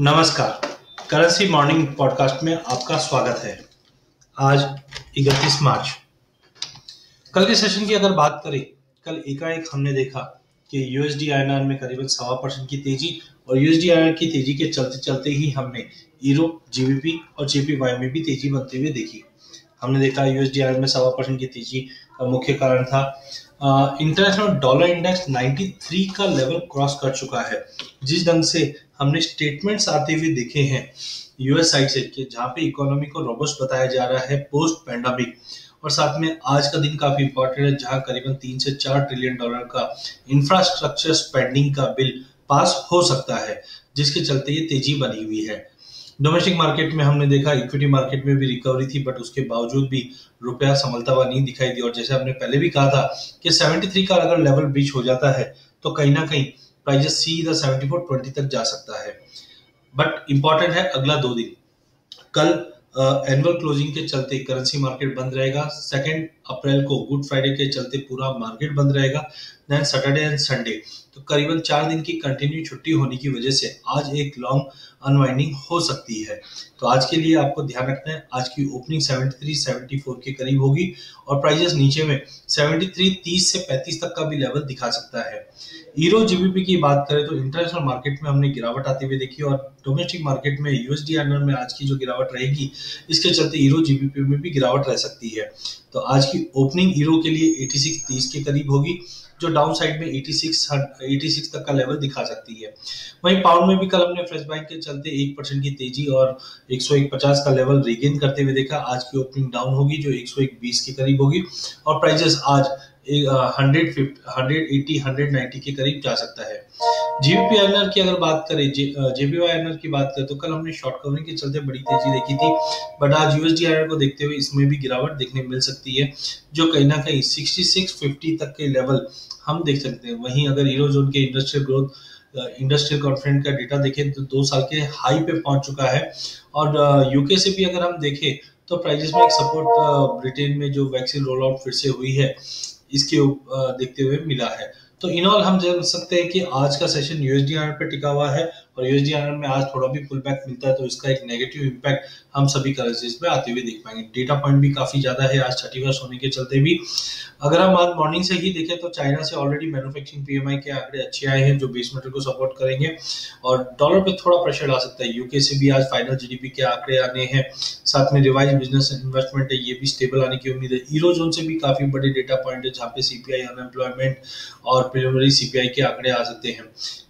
नमस्कार। Currency morning podcast में आपका स्वागत है। आज 31 मार्च। कल के सेशन की अगर बात करें, कल एकाएक हमने देखा कि यूएसडी आईएनआर में करीबन सवा परसेंट की तेज़ी और यूएसडी आईएनआर की तेज़ी के चलते चलते ही हमने ईरो जीबीपी और जेपीवाई में भी तेज़ी बनते हुए देखी। हमने देखा यूएसडी आईएनआर में सवा परसेंट की तेज़ी का मुख्य कारण था। इंटरनेशनल डॉलर इंडेक्स 93 का लेवल क्रॉस कर चुका है। जिस ढंग से हमने स्टेटमेंट्स आते हुए देखे हैं यूएस साइड से कि जहाँ पे इकोनॉमी को रोबस्ट बताया जा रहा है पोस्ट पैंडमिक और साथ में आज का दिन काफ़ी इंपॉर्टेंट है, जहाँ करीबन तीन से चार ट्रिलियन डॉलर का इंफ्रास्ट्रक्चर स्पेंडिंग का बिल पास हो सकता है, जिसके चलते ये तेज़ी बनी हुई है। डोमेस्टिक मार्केट में हमने देखा इक्विटी मार्केट में भी रिकवरी थी बट उसके बावजूद भी रुपया संभलता हुआ नहीं दिखाई दिया और जैसे हमने पहले भी कहा था कि 73 का अगर लेवल ब्रीच हो जाता है तो कहीं ना कहीं प्राइजेस सीधा 74 20 तक जा सकता है। बट इंपॉर्टेंट है अगला दो दिन। कल एनुअल uh, क्लोजिंग के चलते करेंसी मार्केट बंद रहेगा। सेकेंड अप्रैल को गुड फ्राइडे के चलते पूरा मार्केट बंद रहेगा देन सैटरडे एंड संडे तो करीबन चार दिन की कंटिन्यू छुट्टी होने की वजह से आज एक लॉन्ग अनवाइंडिंग हो सकती है। तो आज के लिए आपको ध्यान रखना है, आज की ओपनिंग 73 74 के करीब होगी और प्राइजेस नीचे में 73 30 से 35 तक का भी लेवल दिखा सकता है। ईरो जीबीपी की बात करें तो इंटरनेशनल मार्केट में हमने गिरावट आती हुई देखी और डोमेस्टिक मार्केट में यूएसडी में आज की जो गिरावट रहेगी, इसके चलते ईरो जीबीपी में भी गिरावट रह सकती है। तो आज की ओपनिंग ईरो के लिए 86 30 के करीब होगी, जो डाउन साइड में 86 86 तक का लेवल दिखा सकती है। वहीं पाउंड में भी कल हमने फ्रेश बैंक के चलते एक परसेंट की तेज़ी और एक सौ एक पचास का लेवल रिगेन करते हुए देखा। आज की ओपनिंग डाउन होगी, जो एक सौ एक बीस के करीब होगी और प्राइजेस आज hundred hundred eighty hundred ninety के करीब जा सकता है। जीबीपी एनआर की अगर बात करें जेबीवाई एनआर की बात करें तो कल हमने शॉर्ट कवरिंग के चलते बड़ी तेज़ी देखी थी। बट आज यूएसडी एनआर को देखते हुए इसमें भी गिरावट देखने मिल सकती है, जो कहीं ना कहीं 6650 तक के लेवल हम देख सकते हैं। वहीं अगर यूरो जोन के इंडस्ट्रियल ग्रोथ इंडस्ट्रियल कॉन्फिडेंस का डेटा देखें तो दो साल के हाई पे पहुँच चुका है। और यूके से भी अगर हम देखें तो प्राइजेस में एक सपोर्ट ब्रिटेन में जो वैक्सीन रोल आउट फिर से हुई है, इसके देखते हुए मिला है। तो इन ऑल हम जान सकते हैं कि आज का सेशन यूएसडी पे टिका हुआ है और यूएसडी में आज थोड़ा भी पुल बैक मिलता है तो इसका एक नेगेटिव इम्पैक्ट हम सभी करेंसीज में आते हुए देख पाएँगे। डेटा पॉइंट भी काफ़ी ज़्यादा है आज थर्टी फ़र्स्ट होने के चलते भी। अगर हम आज मॉर्निंग से ही देखें तो चाइना से ऑलरेडी मैन्युफैक्चरिंग पीएमआई के आंकड़े अच्छे आए हैं जो बेस मेटल को सपोर्ट करेंगे और डॉलर पे थोड़ा प्रेशर आ सकता है। यूके से भी आज फाइनल जीडीपी के आंकड़े आने हैं। साथ में रिवाइज बिज़नेस इन्वेस्टमेंट है, ये भी स्टेबल आने की उम्मीद है। ईरो जोन से भी काफ़ी बड़े डेटा पॉइंट है जहाँ पे सीपीआई अनएम्प्लॉयमेंट और प्रिलिमिनरी सीपीआई के आंकड़े आ सकते हैं।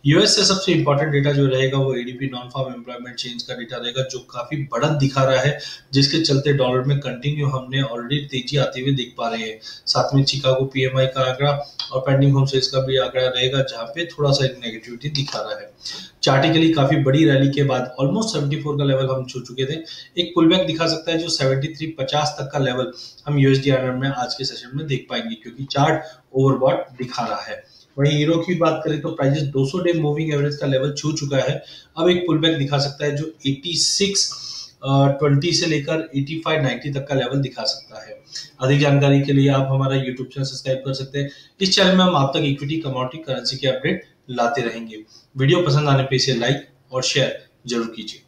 यूएस से सबसे इंपॉर्टेंट डेटा जो रहेगा वो ADP non farm employment change का डेटा रहेगा, जो काफ़ी बढ़त दिखा रहा है, जिसके चलते डॉलर में कंटिन्यू हमने ऑलरेडी तेज़ी आते हुए देख पा रहे हैं। साथ में चिकागो पीएमआई का आंकड़ा और पेंडिंग होम सेल्स का भी आंकड़ा रहेगा, जहाँ पे थोड़ा सा नेगेटिविटी दिखा रहा है। चार्टिकली काफ़ी बड़ी रैली के बाद ऑलमोस्ट 74 का लेवल हम छू चुके थे। एक पुल बैक दिखा सकता है जो 73 50 तक का लेवल हम यूएसडी में आज के सेशन में देख पाएँगे, क्योंकि चार्ट ओवरबॉट दिखा रहा है। वहीं हीरो की बात करें तो प्राइजेस 200 डे मूविंग एवरेज का लेवल छू चुका है। अब एक पुल दिखा सकता है जो 86 ट्वेंटी से लेकर 85 90 तक का लेवल दिखा सकता है। अधिक जानकारी के लिए आप हमारा यूट्यूब चैनल सब्सक्राइब कर सकते हैं। इस चैनल में हम आप तक इक्विटी कमोडिटी करेंसी के अपडेट लाते रहेंगे। वीडियो पसंद आने पर इसे लाइक और शेयर ज़रूर कीजिए।